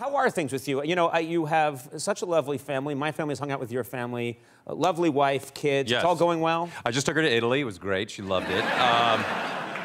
How are things with you? You know, you have such a lovely family. My family's hung out with your family. A lovely wife, kids. Yes. It's all going well? I just took her to Italy. It was great. She loved it. Um,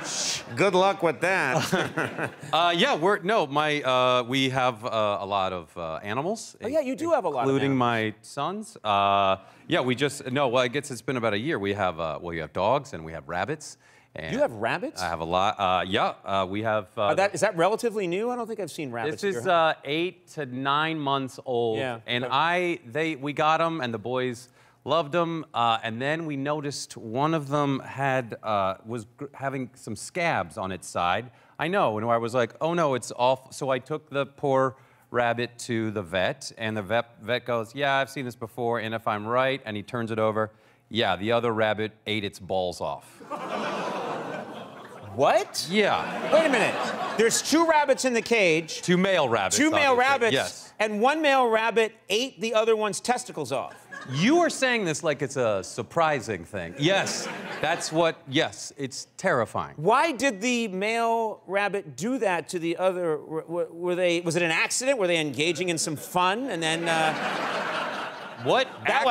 Good luck with that. uh, yeah, we're no, my uh, we have uh, a lot of uh, animals. Oh, yeah, you do have a lot of including my sons. Uh, yeah, we just no. Well, I guess it's been about a year. We have uh, well, you have dogs and we have rabbits. And You have rabbits? I have a lot. Uh, yeah, uh, we have. Uh, that, is that relatively new? I don't think I've seen rabbits. This is uh, eight to nine months old, Yeah. and Okay. I they we got them, and the boys loved them, uh, and then we noticed one of them had uh, was gr- having some scabs on its side. I know, and I was like, oh no, it's off. So I took the poor rabbit to the vet, and the vet vet goes, yeah, I've seen this before, and if I'm right, and he turns it over, yeah, the other rabbit ate its balls off. What? Yeah, Wait a minute. There's two rabbits in the cage, two male rabbits. two male obviously. rabbits, Yes. and one male rabbit ate the other one's testicles off. You are saying this like it's a surprising thing. Yes, that's what, yes, it's terrifying. Why did the male rabbit do that to the other? Were, were- they? Was it an accident? Were they engaging in some fun? And then uh, What, that,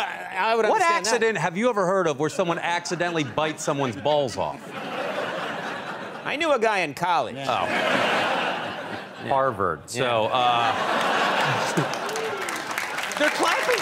would what understand that. accident have you ever heard of where someone accidentally bites someone's balls off? I knew a guy in college. Oh. Harvard. So, uh, they're clapping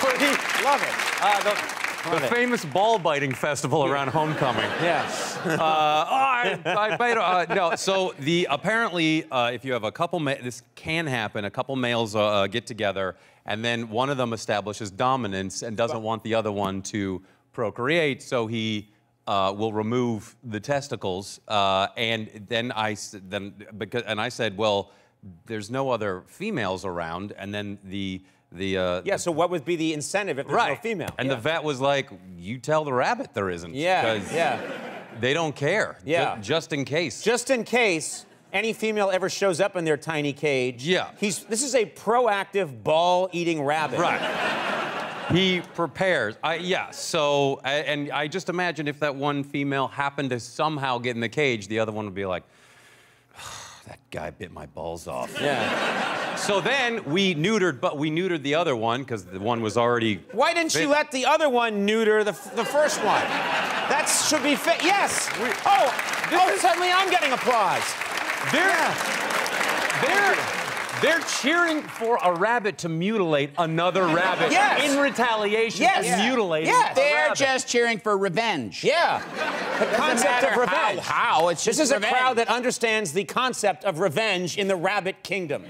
for the, Love it. uh, the, the famous ball biting festival around homecoming. Yes. uh, oh, I, I bite, uh, no, so the apparently, uh, if you have a couple, ma- this can happen. A couple males uh, uh, get together, and then one of them establishes dominance and doesn't want the other one to procreate, so he uh, will remove the testicles. Uh, and then I then because and I said, well, there's no other females around, and then the the uh, Yeah. So what would be the incentive if there's right no female? And yeah. the vet was like, you tell the rabbit there isn't. Yeah. Yeah. They don't care. Yeah. just in case. Just in case any female ever shows up in their tiny cage. Yeah. He's. This is a proactive ball-eating rabbit. right. He prepares. I, yeah. So, and I just imagine if that one female happened to somehow get in the cage, the other one would be like, that guy bit my balls off. Yeah. So then we neutered, but we neutered the other one because the one was already. Why didn't you let the other one neuter the, f- the first one? That should be fit. Yes. oh. Oh. Suddenly I'm getting applause. They're, they're, they're cheering for a rabbit to mutilate another rabbit Yes. in retaliation Yes. for Yeah. mutilating Yes. a They're rabbit. just cheering for revenge. Yeah. The concept of revenge. How, how? It's This just is a crowd that understands the concept of revenge in the rabbit kingdom.